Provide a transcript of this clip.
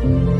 Thank you.